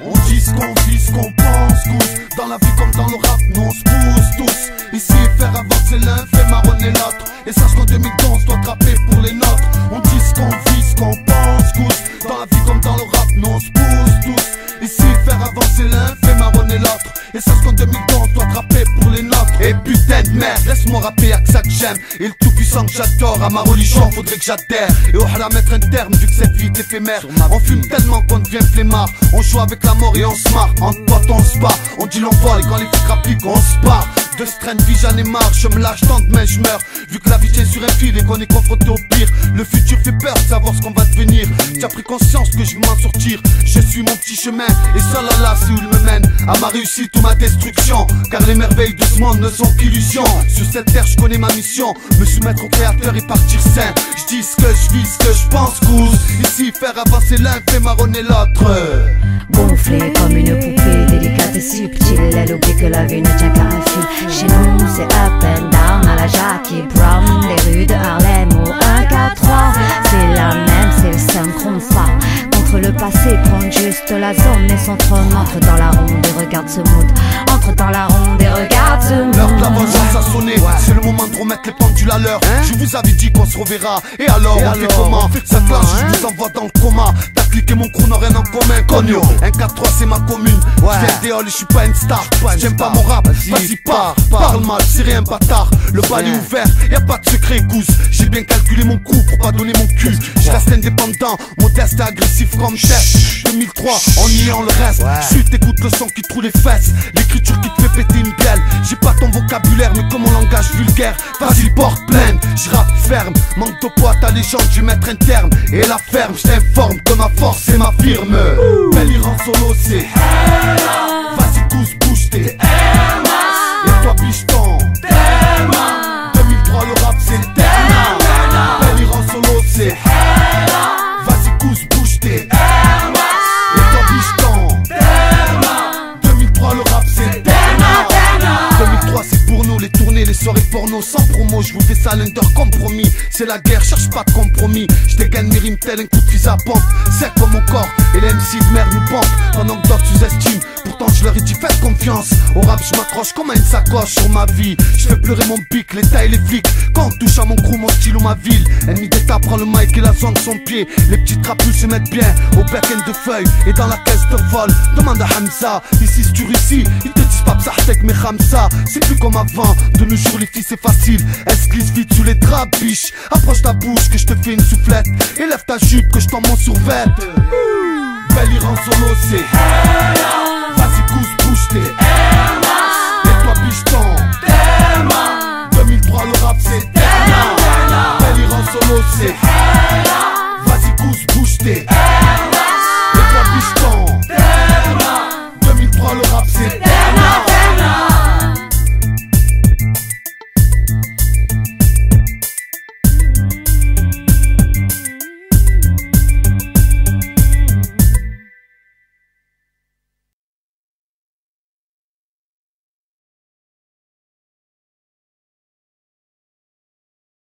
On dit ce qu'on vit, ce qu'on pense tous. Dans la vie comme dans le rap, nous on se pousse tous. Ici faire avancer l'un fait marronner l'autre. Et sache qu'en 2011 on doit trapper pour les nôtres. On dit ce qu'on vit, ce qu'on pense tous. Dans la vie comme dans le rap, nous on se pousse tous. Ici faire avancer l'un fait marronner l'autre. Et sache qu'en 2011 on doit trapper pour les nôtres. Et putain de merde, laisse-moi rapper à que ça que j'aime. Et le tout puissant que j'adore, à ma religion faudrait que j'adhère. Et au la mettre un terme vu que cette vie est éphémère. On fume tellement qu'on devient flemmard. On joue avec la mort et on se marre. En potes on se bat, on dit l'envol Et quand les flics rappliquent on se part de ce train de vie j'en ai marre, je me lâche tant mais je meurs. Vu que la vie tient sur un fil et qu'on est confronté au pire Le futur fait peur de savoir ce qu'on va devenir J'ai pris conscience que je m'en sortir Je suis mon petit chemin et seul Allah c'est où il me mène À ma réussite ou ma destruction Car les merveilles de ce monde ne sont qu'illusions Sur cette terre je connais ma mission Me soumettre au créateur et partir sain Je dis ce que je vis, ce que je pense cause Ici faire avancer l'un fait marronner l'autre Gonflée comme une poupée, délicate et subtile. Elle oublie que la vie ne tient qu'à un fil. Chez nous, c'est up and down à la Jackie Brown. Les rues de Harlem au 1, 4, 3. C'est la Passé, prendre juste la zone et son trône. Entre dans la ronde et regarde ce mood. Entre dans la ronde et regarde ce mood. L'heure de la vengeance a sonné, c'est le moment de remettre les pendules à l'heure. Je vous avais dit qu'on se reverra, et alors, on fait comment? Cette plage, je vous envoie dans le coma. T'as cliqué mon crew, n'a rien en commun, cogno. Un 4-3, c'est ma commune. Je viens et je suis pas une star. J'aime pas mon rap, vas-y, pars. Parle mal, c'est rien, bâtard. Le bal est ouvert, y a pas de secret, goose. J'ai bien calculé mon coup pour pas donner mon cul. Je reste indépendant, modeste et agressif comme chef. 2003, on y est, on le reste. Chut, écoute le son qui trouve les fesses. L'écriture J'ai pas ton vocabulaire, mais comme mon langage vulgaire. Vas-y, porte plainte, je ferme. Manque de poids, ta légende, je vais mettre un terme. Et la ferme, je t'informe que ma force est ma firme. Belle Iran solo, c'est. Vas-y, tous, bouge tes. Et toi, bicheton. 2003, le rap, c'est Terma. Belle Iran solo, c'est. Vas-y, bouge tes. Et toi, bicheton. 2003, le rap, c'est les les soirées porno sans promo. Je vous fais ça l'under compromis. C'est la guerre, cherche pas de compromis. Je dégaine mes rimes tel un coup de fusil à pompe. C'est comme mon corps, et les MC de merde nous pompent. Pendant que d'autres sous-estiment. Pourtant, je leur ai dit faites confiance. Au rap, je m'accroche comme à une sacoche sur ma vie. Je fais pleurer mon pic, l'état et les flics. Quand on touche à mon crew, mon style ou ma ville. Ennemi d'état prend le mic et la zone de son pied. Les petits trapus se mettent bien au back-end de feuilles et dans la caisse de vol. Demande à Hamza, ici si tu réussis, ils te psahtek mais Hamza. C'est plus comme avant, de nos jours les filles c'est facile. Elles vite sous les draps, biche. Approche ta bouche que je te fais une soufflette. Et lève ta jupe que je t'en mon survêt. Belle Iran solo, c'est. Vas-y,